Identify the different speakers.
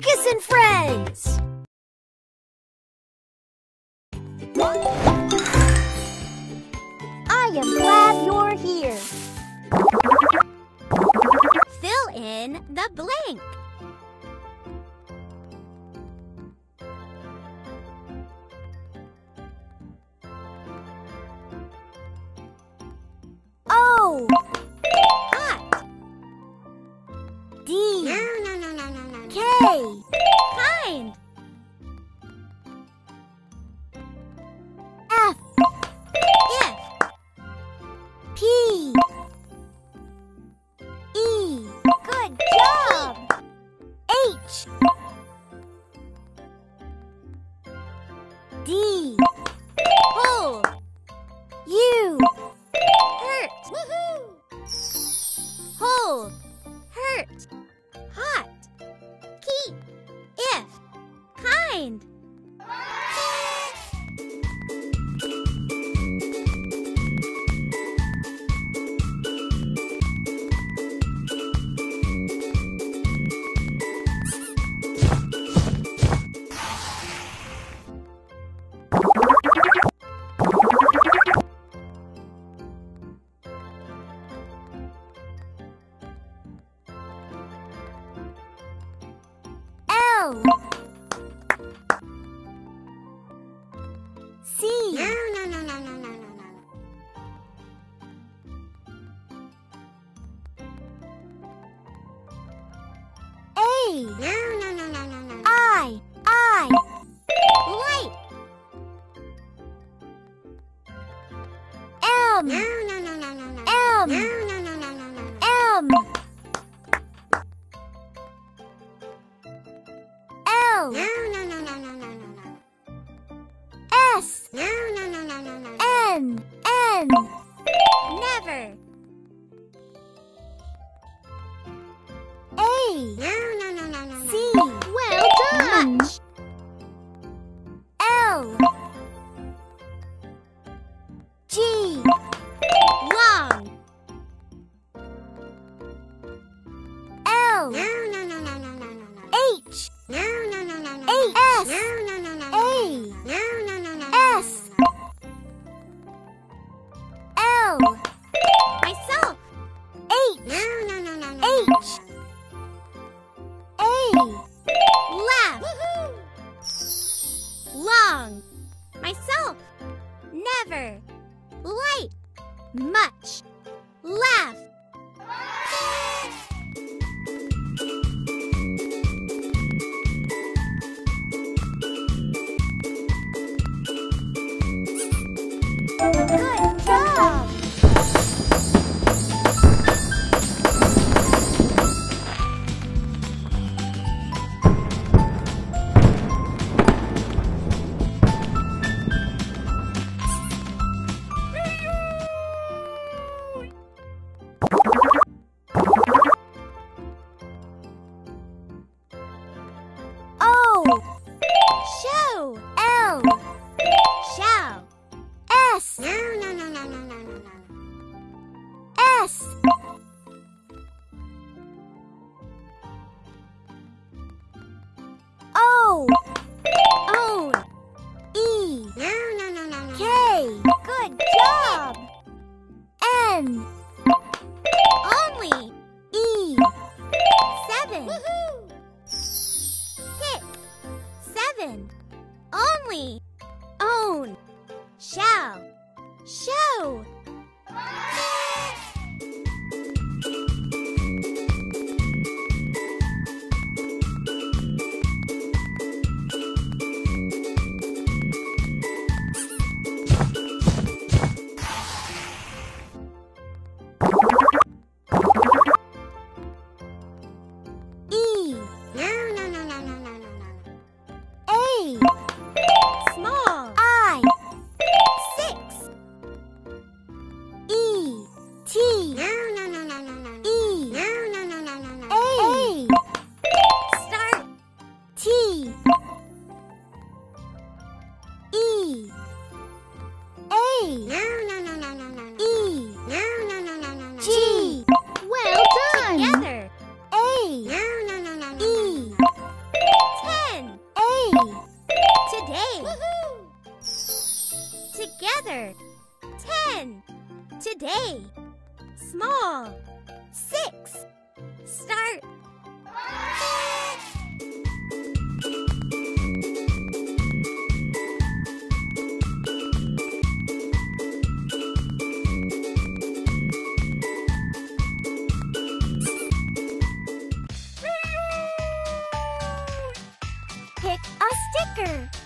Speaker 1: Lucas and Friends! I am glad you're here.
Speaker 2: Fill in the blank.
Speaker 1: Oh, o
Speaker 2: Hot.
Speaker 1: D
Speaker 2: no. Kind.
Speaker 1: F
Speaker 2: If.
Speaker 1: P E
Speaker 2: Good job.
Speaker 1: H D
Speaker 2: Kind.
Speaker 1: C
Speaker 2: No, no, no, no, no, no, no, no.
Speaker 1: A
Speaker 2: No, no, no, no,
Speaker 1: L G
Speaker 2: Long.
Speaker 1: L
Speaker 2: No, no, no, no, no, no, no, no.
Speaker 1: H
Speaker 2: No, no, no, no, no.
Speaker 1: A S
Speaker 2: No, no, no, no, no.
Speaker 1: A
Speaker 2: No, no, no, no.
Speaker 1: S L
Speaker 2: Myself.
Speaker 1: H
Speaker 2: No, no, no, no, no.
Speaker 1: H A
Speaker 2: Myself. Never. Light. Much. Laugh.
Speaker 1: Good
Speaker 2: Show.
Speaker 1: L
Speaker 2: Shall.
Speaker 1: S
Speaker 2: No, no, no, no, no, no, no, no.
Speaker 1: S O
Speaker 2: Own.
Speaker 1: E
Speaker 2: No, no, no, no, no.
Speaker 1: K
Speaker 2: Good job.
Speaker 1: N
Speaker 2: Only.
Speaker 1: E
Speaker 2: Seven. Pick. Shall. Show. Day. Small. Six. Start.
Speaker 1: Pick a sticker.